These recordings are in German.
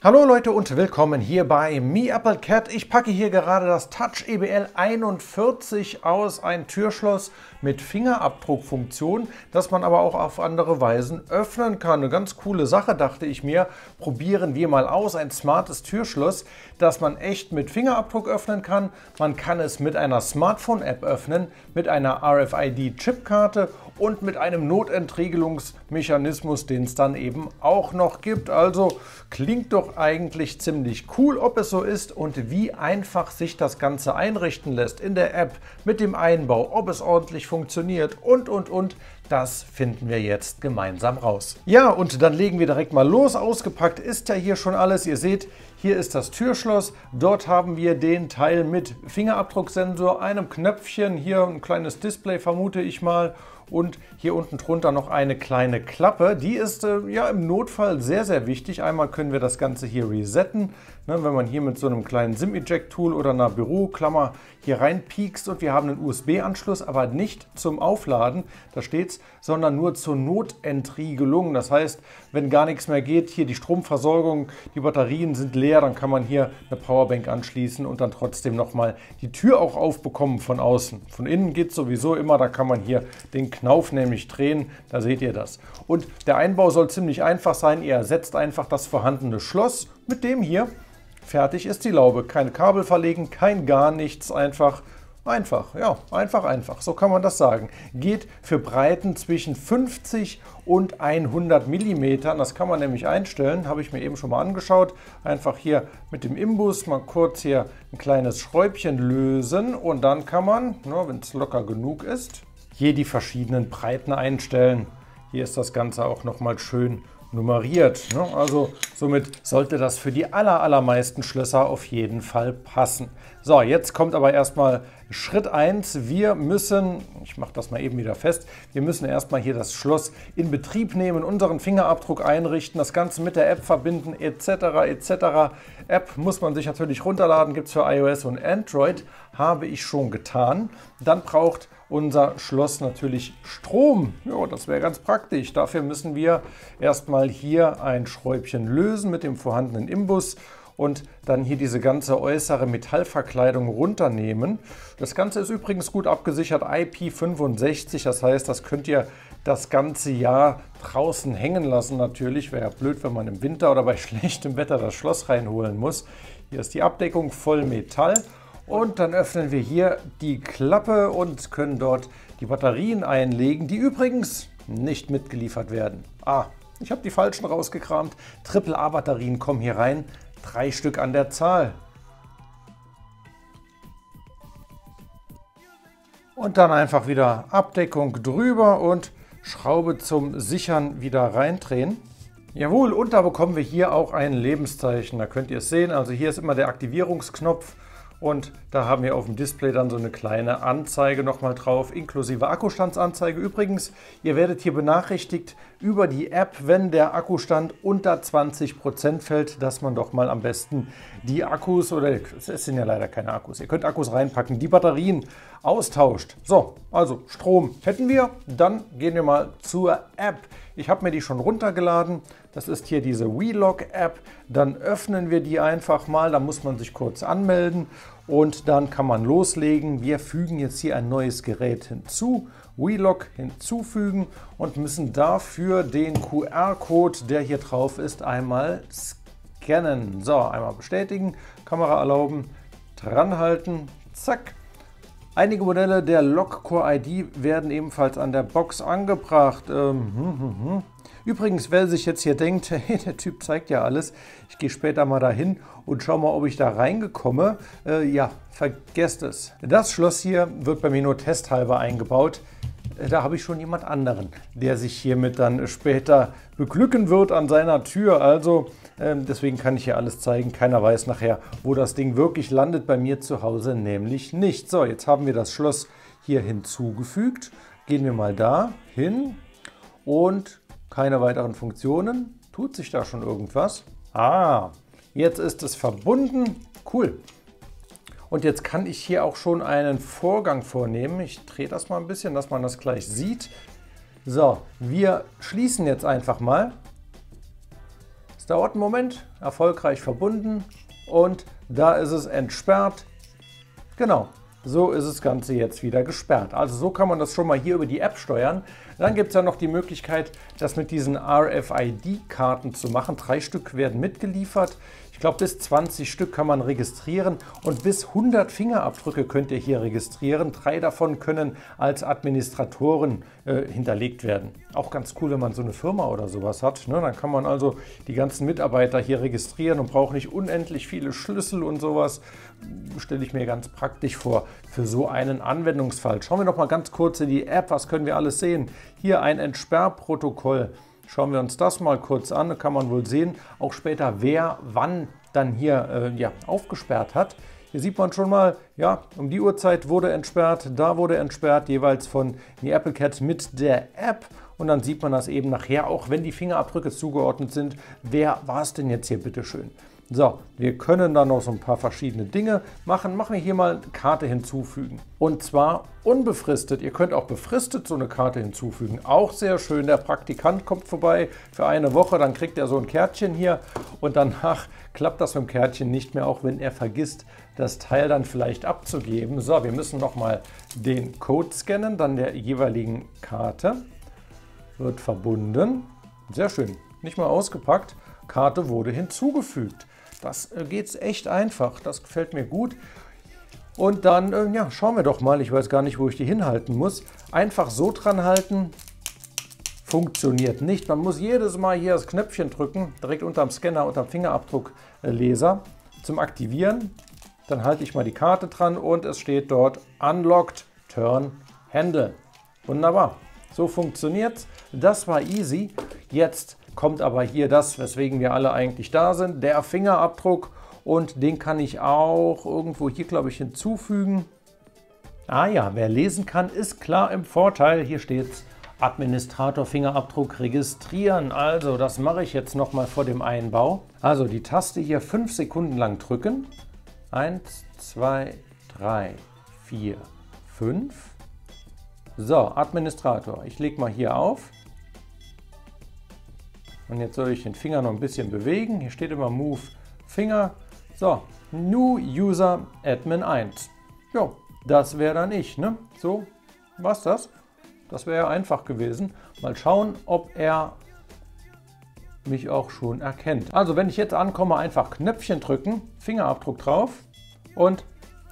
Hallo Leute und willkommen hier bei Me Apple Cat. Ich packe hier gerade das Touch EBL 41 aus, ein Türschloss mit Fingerabdruckfunktion, das man aber auch auf andere Weisen öffnen kann. Eine ganz coole Sache, dachte ich mir. Probieren wir mal aus. Ein smartes Türschloss, das man echt mit Fingerabdruck öffnen kann. Man kann es mit einer Smartphone-App öffnen, mit einer RFID-Chipkarte und mit einem Notentriegelungsmechanismus, den es dann eben auch noch gibt. Also klingt doch eigentlich ziemlich cool, ob es so ist und wie einfach sich das Ganze einrichten lässt in der App mit dem Einbau, ob es ordentlich funktioniert und und und. Das finden wir jetzt gemeinsam raus. Ja, und dann legen wir direkt mal los. Ausgepackt ist ja hier schon alles. Ihr seht, hier ist das Türschloss. Dort haben wir den Teil mit Fingerabdrucksensor, einem Knöpfchen, hier ein kleines Display vermute ich mal und hier unten drunter noch eine kleine Klappe. Die ist äh, ja im Notfall sehr, sehr wichtig. Einmal können wir das Ganze hier resetten, ne, wenn man hier mit so einem kleinen SIM-Eject-Tool oder einer Büroklammer hier reinpiekst und wir haben einen USB-Anschluss, aber nicht zum Aufladen, da steht's, sondern nur zur Notentriegelung. Das heißt, wenn gar nichts mehr geht, hier die Stromversorgung, die Batterien sind leer, dann kann man hier eine Powerbank anschließen und dann trotzdem nochmal die Tür auch aufbekommen von außen. Von innen geht es sowieso immer, da kann man hier den Knauf nämlich drehen, da seht ihr das. Und der Einbau soll ziemlich einfach sein, ihr ersetzt einfach das vorhandene Schloss mit dem hier. Fertig ist die Laube. Keine Kabel verlegen, kein gar nichts, einfach Einfach, ja, einfach, einfach. So kann man das sagen. Geht für Breiten zwischen 50 und 100 mm. Das kann man nämlich einstellen, habe ich mir eben schon mal angeschaut. Einfach hier mit dem Imbus mal kurz hier ein kleines Schräubchen lösen und dann kann man, wenn es locker genug ist, hier die verschiedenen Breiten einstellen. Hier ist das Ganze auch nochmal schön nummeriert. Ne? Also somit sollte das für die aller, allermeisten Schlösser auf jeden Fall passen. So, jetzt kommt aber erstmal Schritt 1. Wir müssen, ich mache das mal eben wieder fest, wir müssen erstmal hier das Schloss in Betrieb nehmen, unseren Fingerabdruck einrichten, das Ganze mit der App verbinden etc. etc. App muss man sich natürlich runterladen, gibt es für iOS und Android, habe ich schon getan. Dann braucht unser Schloss natürlich Strom. Ja, das wäre ganz praktisch. Dafür müssen wir erstmal hier ein Schräubchen lösen mit dem vorhandenen Imbus und dann hier diese ganze äußere Metallverkleidung runternehmen. Das Ganze ist übrigens gut abgesichert, IP65, das heißt, das könnt ihr das ganze Jahr draußen hängen lassen natürlich. Wäre ja blöd, wenn man im Winter oder bei schlechtem Wetter das Schloss reinholen muss. Hier ist die Abdeckung voll Metall und dann öffnen wir hier die Klappe und können dort die Batterien einlegen, die übrigens nicht mitgeliefert werden. Ah, ich habe die falschen rausgekramt. Triple-A-Batterien kommen hier rein. Drei Stück an der Zahl. Und dann einfach wieder Abdeckung drüber und Schraube zum Sichern wieder reindrehen. Jawohl, und da bekommen wir hier auch ein Lebenszeichen. Da könnt ihr es sehen. Also hier ist immer der Aktivierungsknopf und da haben wir auf dem Display dann so eine kleine Anzeige nochmal drauf, inklusive Akkustandsanzeige. Übrigens, ihr werdet hier benachrichtigt über die App, wenn der Akkustand unter 20% fällt, dass man doch mal am besten die Akkus, oder es sind ja leider keine Akkus, ihr könnt Akkus reinpacken, die Batterien austauscht. So, also Strom hätten wir, dann gehen wir mal zur App. Ich habe mir die schon runtergeladen. Das ist hier diese WeLock-App. Dann öffnen wir die einfach mal. Da muss man sich kurz anmelden und dann kann man loslegen. Wir fügen jetzt hier ein neues Gerät hinzu. WeLock hinzufügen und müssen dafür den QR-Code, der hier drauf ist, einmal scannen. So, einmal bestätigen, Kamera erlauben, dranhalten, zack. Einige Modelle der Lockcore ID werden ebenfalls an der Box angebracht. Ähm, hm, hm, hm. Übrigens, wer sich jetzt hier denkt, hey, der Typ zeigt ja alles, ich gehe später mal dahin und schau mal, ob ich da reingekomme. Äh, ja, vergesst es. Das Schloss hier wird bei mir nur testhalber eingebaut. Da habe ich schon jemand anderen, der sich hiermit dann später beglücken wird an seiner Tür. Also ähm, deswegen kann ich hier alles zeigen. Keiner weiß nachher, wo das Ding wirklich landet bei mir zu Hause, nämlich nicht. So, jetzt haben wir das Schloss hier hinzugefügt. Gehen wir mal da hin und keine weiteren Funktionen. Tut sich da schon irgendwas? Ah, jetzt ist es verbunden. Cool. Und jetzt kann ich hier auch schon einen Vorgang vornehmen. Ich drehe das mal ein bisschen, dass man das gleich sieht. So, wir schließen jetzt einfach mal. Das dauert einen Moment, erfolgreich verbunden und da ist es entsperrt. Genau, so ist das Ganze jetzt wieder gesperrt. Also so kann man das schon mal hier über die App steuern. Dann gibt es ja noch die Möglichkeit, das mit diesen RFID-Karten zu machen. Drei Stück werden mitgeliefert. Ich glaube, bis 20 Stück kann man registrieren und bis 100 Fingerabdrücke könnt ihr hier registrieren. Drei davon können als Administratoren äh, hinterlegt werden. Auch ganz cool, wenn man so eine Firma oder sowas hat. Ne? Dann kann man also die ganzen Mitarbeiter hier registrieren und braucht nicht unendlich viele Schlüssel und sowas. Stelle ich mir ganz praktisch vor für so einen Anwendungsfall. Schauen wir noch mal ganz kurz in die App. Was können wir alles sehen? Hier ein Entsperrprotokoll. Schauen wir uns das mal kurz an. Da kann man wohl sehen, auch später, wer wann dann hier äh, ja, aufgesperrt hat. Hier sieht man schon mal, ja, um die Uhrzeit wurde entsperrt, da wurde entsperrt, jeweils von die Apple Cat mit der App. Und dann sieht man das eben nachher, auch wenn die Fingerabdrücke zugeordnet sind, wer war es denn jetzt hier bitte schön? So, wir können da noch so ein paar verschiedene Dinge machen. Machen wir hier mal Karte hinzufügen. Und zwar unbefristet. Ihr könnt auch befristet so eine Karte hinzufügen. Auch sehr schön. Der Praktikant kommt vorbei für eine Woche, dann kriegt er so ein Kärtchen hier und danach klappt das mit dem Kärtchen nicht mehr, auch wenn er vergisst, das Teil dann vielleicht abzugeben. So, wir müssen nochmal den Code scannen, dann der jeweiligen Karte. Wird verbunden. Sehr schön. Nicht mal ausgepackt. Karte wurde hinzugefügt. Das äh, geht echt einfach, das gefällt mir gut. Und dann äh, ja, schauen wir doch mal, ich weiß gar nicht, wo ich die hinhalten muss. Einfach so dran halten, funktioniert nicht. Man muss jedes Mal hier das Knöpfchen drücken, direkt unterm Scanner, unterm Fingerabdruckleser zum Aktivieren. Dann halte ich mal die Karte dran und es steht dort Unlocked Turn Handle. Wunderbar. So funktioniert Das war easy. Jetzt kommt aber hier das, weswegen wir alle eigentlich da sind, der Fingerabdruck und den kann ich auch irgendwo hier, glaube ich, hinzufügen. Ah ja, wer lesen kann, ist klar im Vorteil. Hier steht Administrator Fingerabdruck registrieren. Also das mache ich jetzt nochmal vor dem Einbau. Also die Taste hier 5 Sekunden lang drücken. 1, 2, 3, 4, 5. So, Administrator. Ich lege mal hier auf. Und jetzt soll ich den Finger noch ein bisschen bewegen. Hier steht immer Move Finger. So, New User Admin 1. Ja, das wäre dann ich. Ne? So, was das? Das wäre ja einfach gewesen. Mal schauen, ob er mich auch schon erkennt. Also wenn ich jetzt ankomme, einfach Knöpfchen drücken, Fingerabdruck drauf und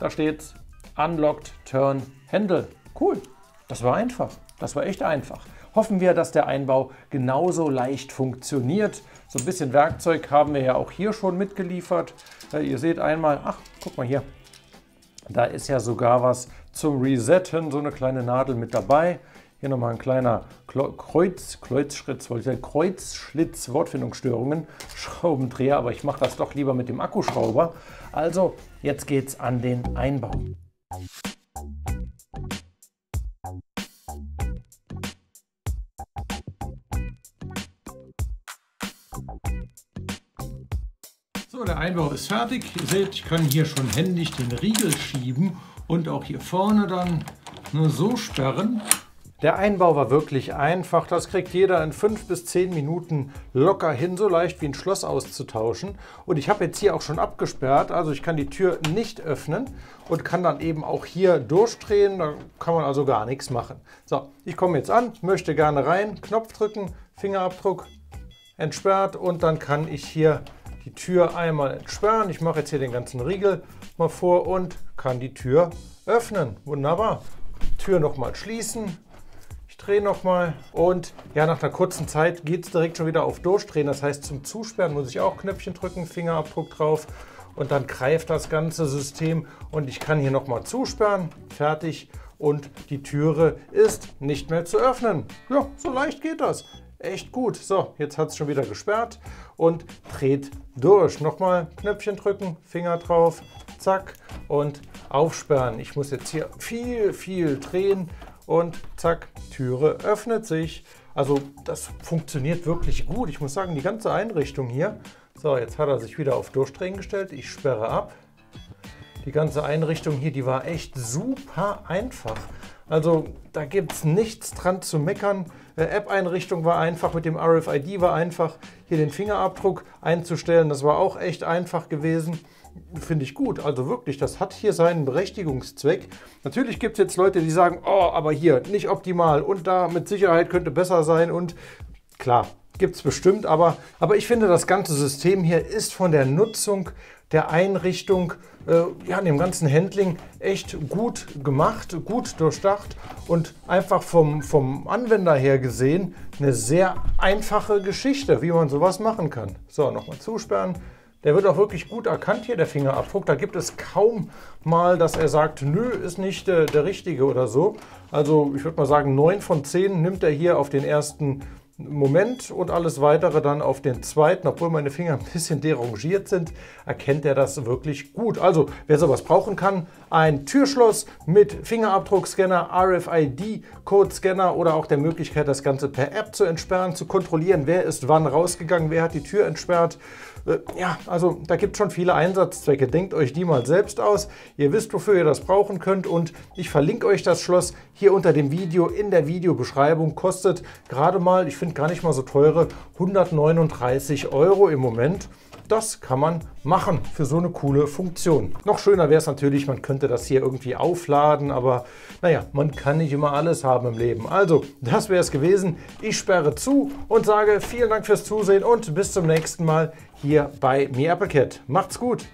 da steht Unlocked Turn Handle. Cool, das war einfach. Das war echt einfach hoffen wir, dass der Einbau genauso leicht funktioniert. So ein bisschen Werkzeug haben wir ja auch hier schon mitgeliefert. Ihr seht einmal, ach, guck mal hier, da ist ja sogar was zum Resetten, so eine kleine Nadel mit dabei. Hier nochmal ein kleiner Kreuz, Kreuzschritz, Kreuzschlitz, Wortfindungsstörungen, Schraubendreher, aber ich mache das doch lieber mit dem Akkuschrauber. Also, jetzt geht's an den Einbau. So, der Einbau ist fertig. Ihr seht, ich kann hier schon händisch den Riegel schieben und auch hier vorne dann nur so sperren. Der Einbau war wirklich einfach. Das kriegt jeder in fünf bis zehn Minuten locker hin, so leicht wie ein Schloss auszutauschen. Und ich habe jetzt hier auch schon abgesperrt, also ich kann die Tür nicht öffnen und kann dann eben auch hier durchdrehen. Da kann man also gar nichts machen. So, ich komme jetzt an, möchte gerne rein, Knopf drücken, Fingerabdruck entsperrt und dann kann ich hier die Tür einmal entsperren. Ich mache jetzt hier den ganzen Riegel mal vor und kann die Tür öffnen. Wunderbar. Tür nochmal schließen. Ich drehe nochmal und ja, nach einer kurzen Zeit geht es direkt schon wieder auf Durchdrehen. Das heißt, zum Zusperren muss ich auch Knöpfchen drücken, Fingerabdruck drauf und dann greift das ganze System und ich kann hier nochmal zusperren. Fertig und die Türe ist nicht mehr zu öffnen. Ja, so leicht geht das echt gut. So, jetzt hat es schon wieder gesperrt und dreht durch. Nochmal Knöpfchen drücken, Finger drauf, zack und aufsperren. Ich muss jetzt hier viel, viel drehen und zack, Türe öffnet sich. Also das funktioniert wirklich gut. Ich muss sagen, die ganze Einrichtung hier. So, jetzt hat er sich wieder auf Durchdrehen gestellt. Ich sperre ab. Die ganze Einrichtung hier, die war echt super einfach. Also da gibt es nichts dran zu meckern. Äh, App-Einrichtung war einfach, mit dem RFID war einfach, hier den Fingerabdruck einzustellen. Das war auch echt einfach gewesen finde ich gut. Also wirklich, das hat hier seinen Berechtigungszweck. Natürlich gibt es jetzt Leute, die sagen, oh, aber hier nicht optimal und da mit Sicherheit könnte besser sein und klar, gibt es bestimmt, aber, aber ich finde, das ganze System hier ist von der Nutzung der Einrichtung, äh, ja, dem ganzen Handling echt gut gemacht, gut durchdacht und einfach vom, vom Anwender her gesehen eine sehr einfache Geschichte, wie man sowas machen kann. So, nochmal zusperren. Der wird auch wirklich gut erkannt hier, der Fingerabdruck. Da gibt es kaum mal, dass er sagt, nö, ist nicht äh, der richtige oder so. Also ich würde mal sagen, 9 von 10 nimmt er hier auf den ersten Moment und alles weitere dann auf den zweiten, obwohl meine Finger ein bisschen derangiert sind, erkennt er das wirklich gut. Also, wer sowas brauchen kann, ein Türschloss mit Fingerabdruckscanner, RFID-Code-Scanner oder auch der Möglichkeit, das Ganze per App zu entsperren, zu kontrollieren, wer ist wann rausgegangen, wer hat die Tür entsperrt. Äh, ja, also da gibt es schon viele Einsatzzwecke. Denkt euch die mal selbst aus. Ihr wisst, wofür ihr das brauchen könnt und ich verlinke euch das Schloss hier unter dem Video in der Videobeschreibung. Kostet gerade mal, ich finde gar nicht mal so teure, 139 Euro im Moment. Das kann man machen für so eine coole Funktion. Noch schöner wäre es natürlich, man könnte das hier irgendwie aufladen, aber naja, man kann nicht immer alles haben im Leben. Also, das wäre es gewesen. Ich sperre zu und sage vielen Dank fürs Zusehen und bis zum nächsten Mal hier bei Mi Applecat. Macht's gut!